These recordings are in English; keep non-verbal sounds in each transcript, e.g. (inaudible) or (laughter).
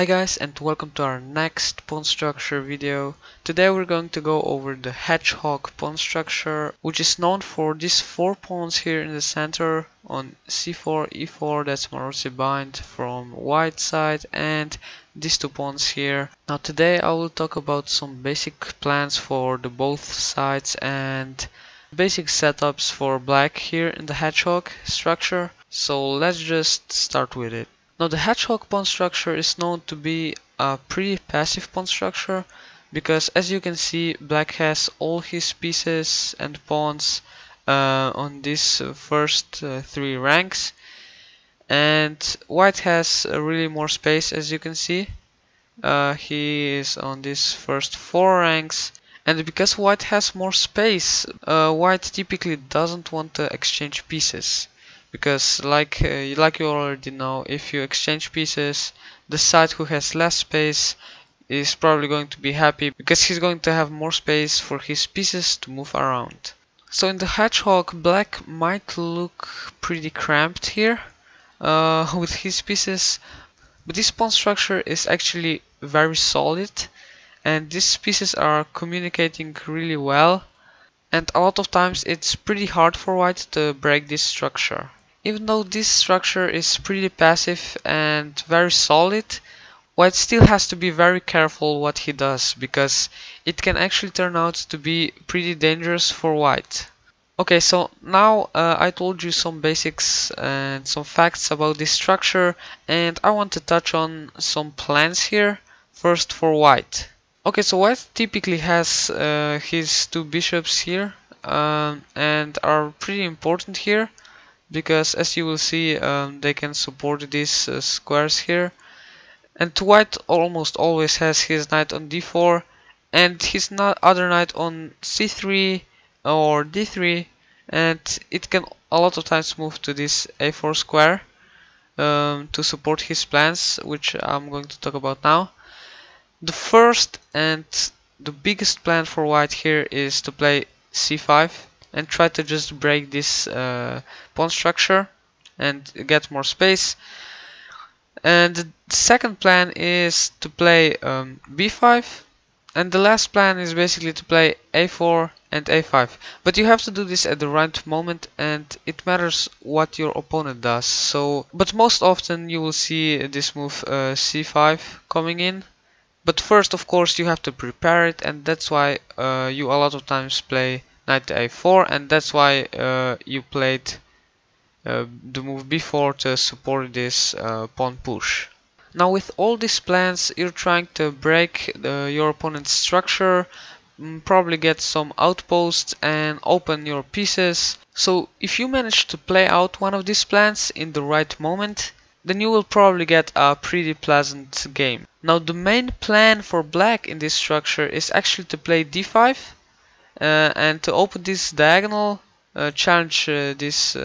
Hi guys and welcome to our next pawn structure video. Today we're going to go over the hedgehog pawn structure which is known for these four pawns here in the center on c4, e4 that's Maroczy bind from white side and these two pawns here. Now today I will talk about some basic plans for the both sides and basic setups for black here in the hedgehog structure. So let's just start with it. Now the hedgehog pawn structure is known to be a pretty passive pawn structure because as you can see black has all his pieces and pawns uh, on these first uh, three ranks. And white has really more space as you can see. Uh, he is on these first four ranks. And because white has more space uh, white typically doesn't want to exchange pieces because like uh, like you already know if you exchange pieces the side who has less space is probably going to be happy because he's going to have more space for his pieces to move around. So in the hedgehog black might look pretty cramped here uh, (laughs) with his pieces but this pawn structure is actually very solid and these pieces are communicating really well and a lot of times it's pretty hard for white to break this structure even though this structure is pretty passive and very solid, White still has to be very careful what he does, because it can actually turn out to be pretty dangerous for White. Okay, so now uh, I told you some basics and some facts about this structure, and I want to touch on some plans here. First for White. Okay, so White typically has uh, his two bishops here, um, and are pretty important here because as you will see um, they can support these uh, squares here and white almost always has his knight on d4 and his other knight on c3 or d3 and it can a lot of times move to this a4 square um, to support his plans which I'm going to talk about now. The first and the biggest plan for white here is to play c5 and try to just break this uh, pawn structure and get more space. And the second plan is to play um, b5 and the last plan is basically to play a4 and a5 but you have to do this at the right moment and it matters what your opponent does. So but most often you will see this move uh, c5 coming in. But first of course you have to prepare it and that's why uh, you a lot of times play knight a4 and that's why uh, you played uh, the move before to support this uh, pawn push. Now with all these plans you're trying to break the, your opponent's structure, mm, probably get some outposts and open your pieces. So if you manage to play out one of these plans in the right moment, then you will probably get a pretty pleasant game. Now the main plan for black in this structure is actually to play d5 uh, and to open this diagonal uh, challenge uh, this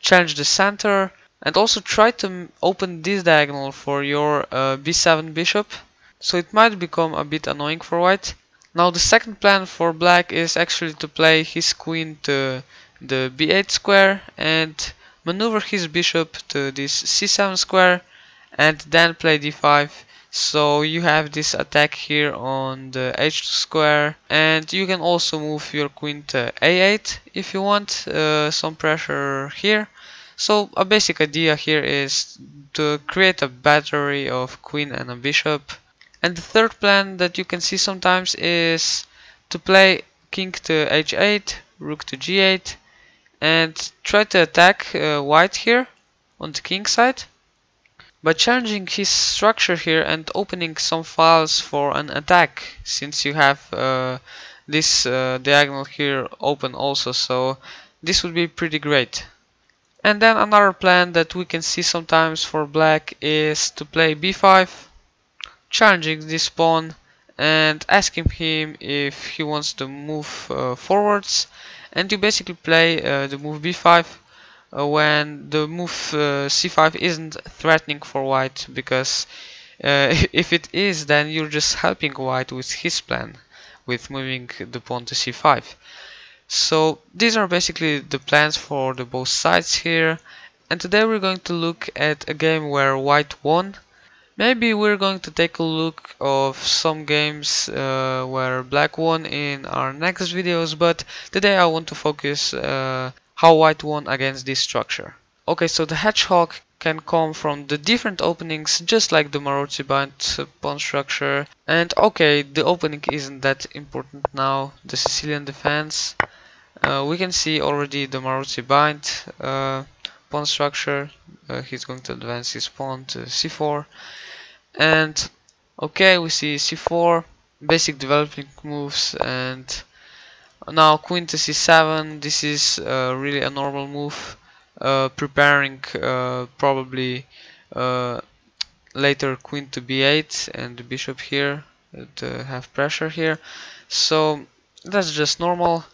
challenge the center and also try to open this diagonal for your b7 bishop. So it might become a bit annoying for white. Now the second plan for black is actually to play his queen to the b8 square and maneuver his bishop to this c7 square and then play d5 so you have this attack here on the h2 square and you can also move your queen to a8 if you want uh, some pressure here. So a basic idea here is to create a battery of queen and a bishop. And the third plan that you can see sometimes is to play king to h8 rook to g8 and try to attack uh, white here on the king side by challenging his structure here and opening some files for an attack since you have uh, this uh, diagonal here open also so this would be pretty great. And then another plan that we can see sometimes for black is to play b5 challenging this pawn and asking him if he wants to move uh, forwards. And you basically play uh, the move b5 uh, when the move uh, c5 isn't threatening for white because uh, (laughs) if it is then you're just helping white with his plan with moving the pawn to c5 so these are basically the plans for the both sides here. And today we're going to look at a game where white won. Maybe we're going to take a look of some games uh, where black won in our next videos but today I want to focus uh, how white won against this structure. Okay, so the hedgehog can come from the different openings just like the Maroczy bind pawn structure. And okay the opening isn't that important now. The Sicilian defense uh, we can see already the Maroczy bind uh, pawn structure. Uh, he's going to advance his pawn to c4 and okay we see c4 basic developing moves and now queen to c7 this is uh, really a normal move uh, preparing uh, probably uh, later queen to b8 and the bishop here to have pressure here. So that's just normal.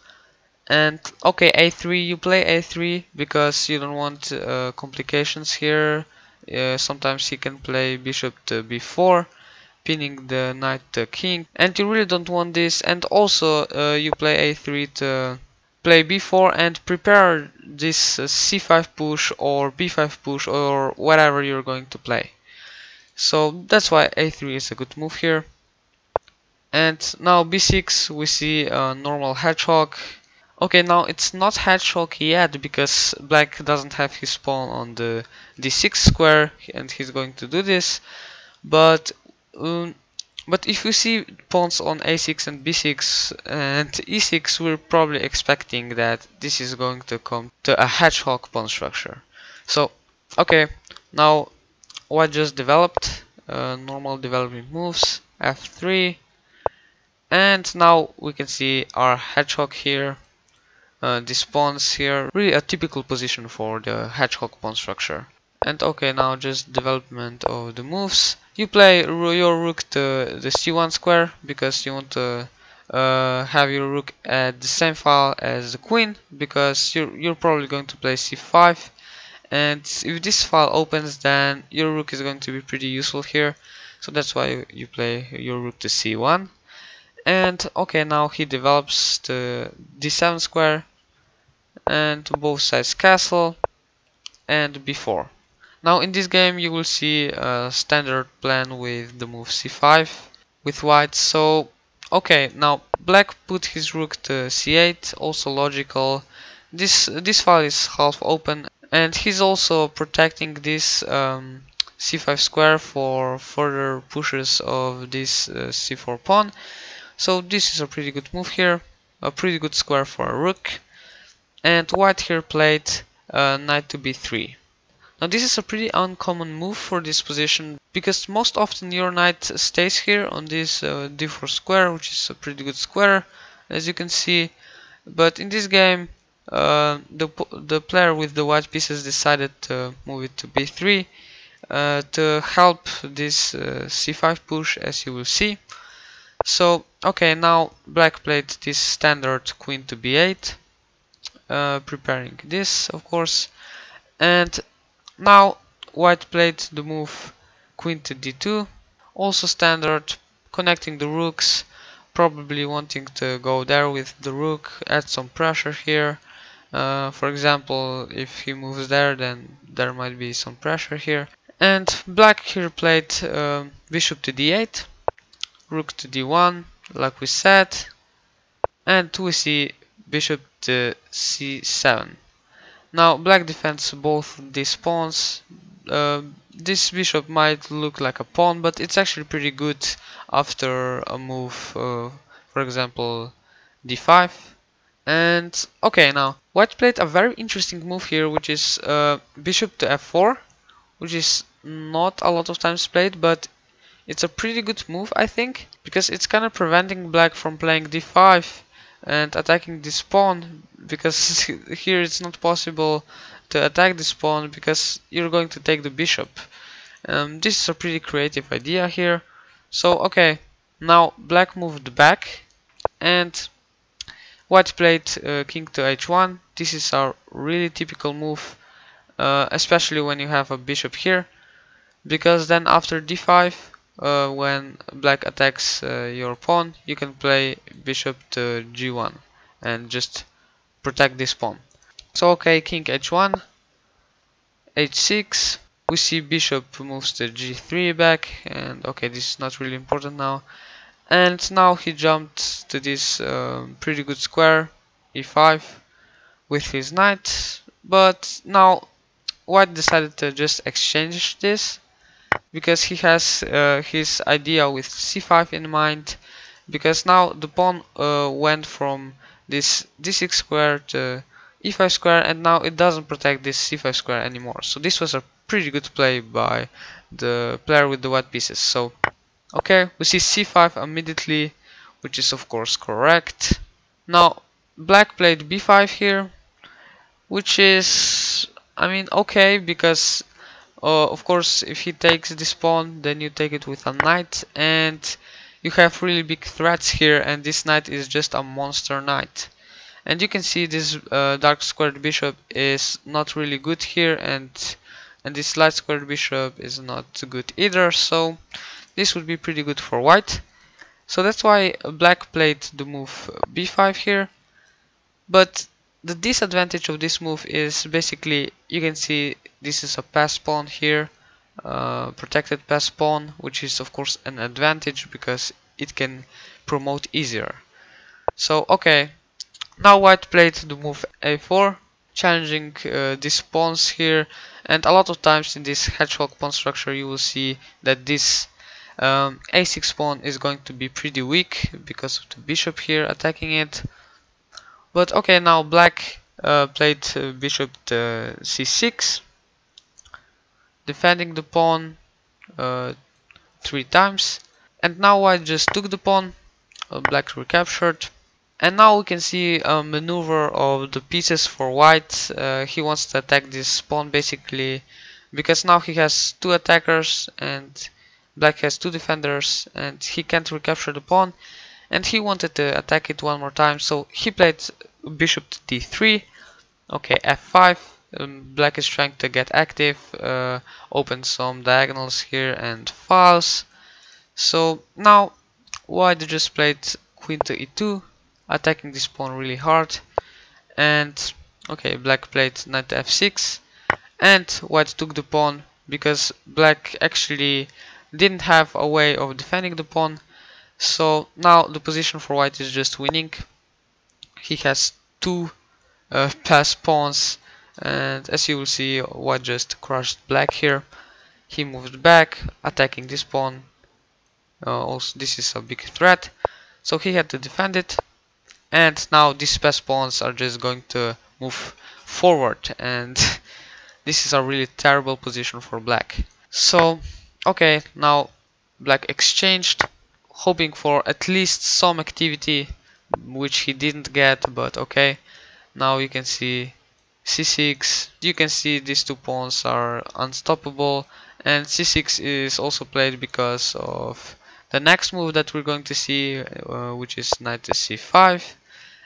And okay a3 you play a3 because you don't want uh, complications here. Uh, sometimes he can play bishop to b4 pinning the knight king and you really don't want this and also uh, you play a3 to play b4 and prepare this uh, c5 push or b5 push or whatever you're going to play so that's why a3 is a good move here and now b6 we see a normal hedgehog Okay, now it's not hedgehog yet because black doesn't have his pawn on the d6 square and he's going to do this. But um, but if you see pawns on a6 and b6 and e6, we're probably expecting that this is going to come to a hedgehog pawn structure. So, okay, now what just developed? Uh, normal development moves, f3, and now we can see our hedgehog here uh, this pawns here really a typical position for the hedgehog pawn structure and okay now just development of the moves you play your rook to the c1 square because you want to uh, have your rook at the same file as the queen because you're, you're probably going to play c5 and if this file opens then your rook is going to be pretty useful here. So that's why you play your rook to c1 and okay now he develops the d7 square and both sides castle and b4 now in this game you will see a standard plan with the move c5 with white so okay now black put his rook to c8 also logical this this file is half open and he's also protecting this um, c5 square for further pushes of this uh, c4 pawn so this is a pretty good move here, a pretty good square for a rook. And white here played uh, knight to b3. Now this is a pretty uncommon move for this position because most often your knight stays here on this uh, d4 square which is a pretty good square as you can see. But in this game uh, the, the player with the white pieces decided to move it to b3 uh, to help this uh, c5 push as you will see. So, okay, now black played this standard queen to b8, uh, preparing this, of course, and now white played the move queen to d2, also standard, connecting the rooks, probably wanting to go there with the rook, add some pressure here. Uh, for example, if he moves there, then there might be some pressure here. And black here played uh, bishop to d8, rook to d1 like we said and we see bishop to c7 now black defends both these pawns uh, this bishop might look like a pawn but it's actually pretty good after a move uh, for example d5 and okay now white played a very interesting move here which is uh, bishop to f4 which is not a lot of times played but it's a pretty good move, I think, because it's kind of preventing black from playing d5 and attacking this pawn, because (laughs) here it's not possible to attack this pawn because you're going to take the bishop. Um, this is a pretty creative idea here. So, okay, now black moved back and white played uh, king to h1. This is a really typical move, uh, especially when you have a bishop here, because then after d5 uh, when black attacks uh, your pawn you can play bishop to g1 and just protect this pawn. So okay king h1 h6 we see bishop moves to g3 back and okay this is not really important now. And now he jumped to this um, pretty good square e5 with his knight but now white decided to just exchange this because he has uh, his idea with c5 in mind because now the pawn uh, went from this d6 square to e5 square and now it doesn't protect this c5 square anymore. So this was a pretty good play by the player with the white pieces. So okay we see c5 immediately which is of course correct. Now black played b5 here which is I mean okay because uh, of course if he takes this pawn then you take it with a knight and you have really big threats here and this knight is just a monster knight. And you can see this uh, dark squared bishop is not really good here and and this light squared bishop is not good either so this would be pretty good for white. So that's why black played the move b5 here. But the disadvantage of this move is basically you can see this is a pass pawn here uh, protected pass pawn which is of course an advantage because it can promote easier. So okay now white played the move a4 challenging uh, these pawns here and a lot of times in this hedgehog pawn structure you will see that this um, a6 pawn is going to be pretty weak because of the bishop here attacking it but okay, now black uh, played uh, bishop to c6, defending the pawn uh, three times. And now white just took the pawn, black recaptured. And now we can see a maneuver of the pieces for white. Uh, he wants to attack this pawn basically because now he has two attackers and black has two defenders and he can't recapture the pawn and he wanted to attack it one more time so he played bishop to d3 okay f5 um, black is trying to get active uh, open some diagonals here and files. So now white just played queen to e2 attacking this pawn really hard. And okay black played knight to f6 and white took the pawn because black actually didn't have a way of defending the pawn so now the position for white is just winning. He has two uh, pass pawns and as you will see white just crushed black here. He moved back attacking this pawn. Uh, also this is a big threat. So he had to defend it. And now these pass pawns are just going to move forward. And (laughs) this is a really terrible position for black. So okay now black exchanged hoping for at least some activity which he didn't get but okay. Now you can see c6 you can see these two pawns are unstoppable. And c6 is also played because of the next move that we're going to see uh, which is knight to c5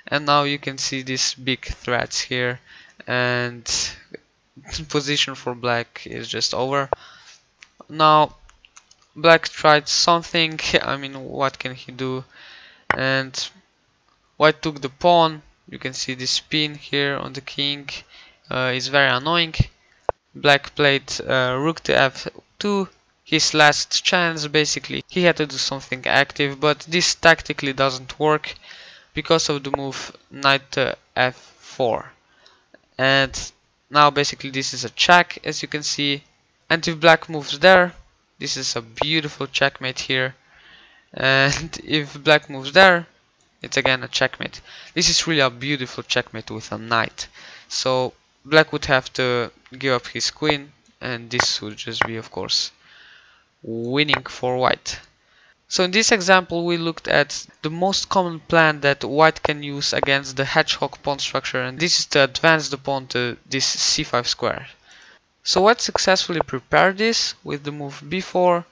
and now you can see these big threats here. And (laughs) position for black is just over. Now black tried something (laughs) I mean what can he do? And white took the pawn. You can see this pin here on the king uh, is very annoying. Black played uh, rook to f2 his last chance basically. He had to do something active but this tactically doesn't work because of the move knight to f4 and now basically this is a check as you can see. And if black moves there this is a beautiful checkmate here. And (laughs) if black moves there, it's again a checkmate. This is really a beautiful checkmate with a knight. So black would have to give up his queen and this would just be of course winning for white. So in this example we looked at the most common plan that white can use against the hedgehog pawn structure and this is to advance the pawn to this c5 square. So white successfully prepared this with the move b4,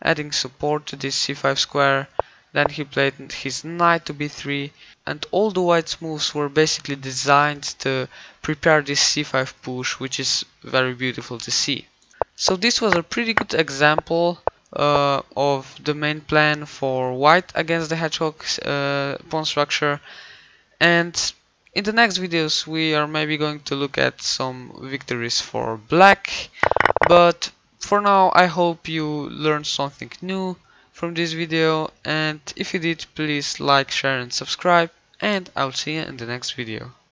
adding support to this c5 square, then he played his knight to b3, and all the white's moves were basically designed to prepare this c5 push, which is very beautiful to see. So this was a pretty good example uh, of the main plan for white against the hedgehog uh, pawn structure, and in the next videos we are maybe going to look at some victories for black, but for now I hope you learned something new from this video and if you did please like share and subscribe and I'll see you in the next video